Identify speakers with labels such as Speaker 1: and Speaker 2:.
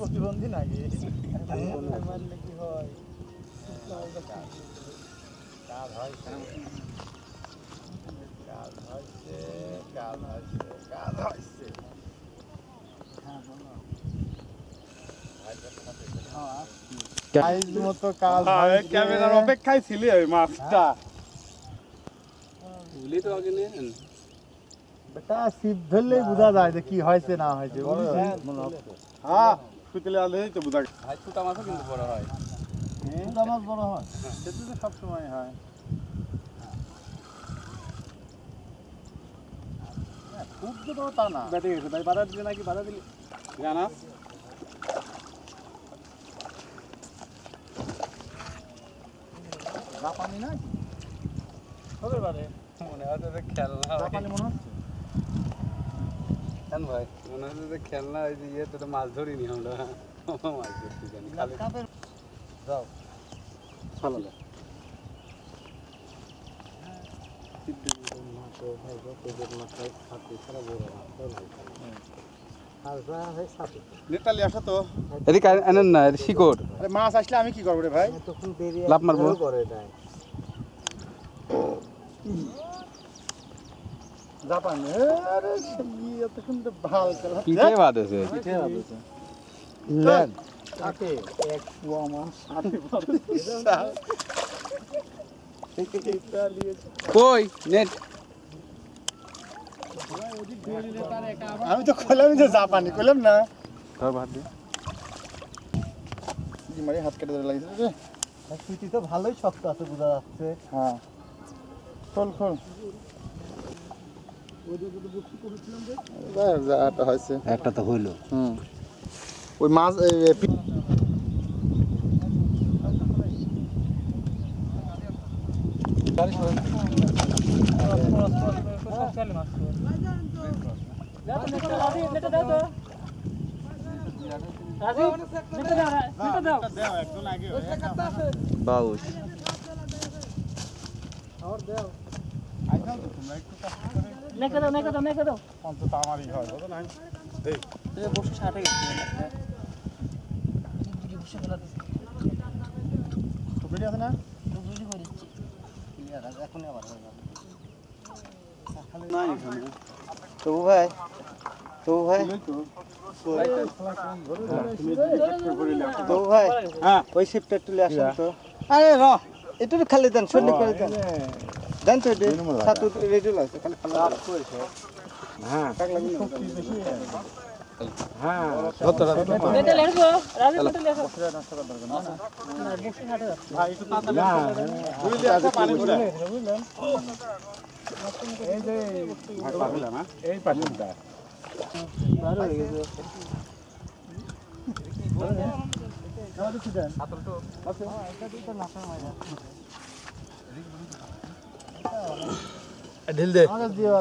Speaker 1: প্রতিবন্ধী নাকি? মারলে কি হয় কাজ হয়েছে। কাজ হয়েছে কাজ হয়েছে কাজ হয়েছে। সাইজ মতো কাজ হয়েছে।
Speaker 2: ক্যামেরার অপেক্ষায় ছিলি ওই মাছটা।
Speaker 1: বেটা ছিপ ধরলেই বোঝা যায় যে কি হয়েছে না হয়েছে।
Speaker 2: হ্যাঁ। সুতলে আলেই তো বুঝা
Speaker 1: ছোটা মাছ বড় হয়? সেটা তো সবসময় হয়। হ্যাঁ, খুব বড় তা না।
Speaker 2: ব্যাটে গেছে তাই বাধা দিলে নাকি? বাধা দিলে। জানাস
Speaker 1: জাপানি না হবে পারে।
Speaker 3: মনে হয় খেলনা
Speaker 1: জাপানি মনে হচ্ছে?
Speaker 3: কেন ভাই মনে হয় যে খেলনা ওই যে ইয়ে তো মাছ ধরিনি আমরা। মাছ ধরতে জানি।
Speaker 1: যাও।
Speaker 2: নেতালি আসা তো।
Speaker 3: এদিকে আনেন না শিকড়।
Speaker 2: আরে মাছ আসলে আমি কি করব রে ভাই?
Speaker 3: লাভ মারবো।
Speaker 1: জাপানি আরে সেই এতক্ষণ তো ভালো খেলা।
Speaker 3: পিঠে বাদ আছে?
Speaker 1: লেন কাকে এক পোয়া মাছ সাড়ে
Speaker 3: কই? নেট।
Speaker 1: আমি তো কইলাম যে জাপানি কইলাম না।
Speaker 3: ধর ভাত দে।
Speaker 2: মারি হাত কেটে ধরে রে
Speaker 1: তো ভালোই শক্ত আছে বোঝা যাচ্ছে।
Speaker 2: হ্যাঁ। খোল খোল যাটা হয়েছে
Speaker 3: একটা তো হইল।
Speaker 2: হুম। ওই মাছ এই, এই, পি-
Speaker 3: বাউশ
Speaker 2: অন্তত আমারই হয়। বুঝো না টুকরি আছে না
Speaker 1: তবু ভাই তবু ভাই তবু ভাই
Speaker 2: হ্যাঁ
Speaker 1: ওই শিপটা তুলে আসেন তো। আরে র একটু খালি দেন সন্ধ্যে করে দেন। দেন তো এটি সাতু রেডি লাগছে খালি
Speaker 2: বুঝলি আছে পানি ঘুরে
Speaker 1: এই যে
Speaker 2: এই পাখিটা
Speaker 1: ঢিল দে
Speaker 2: আমাকে দিয়ে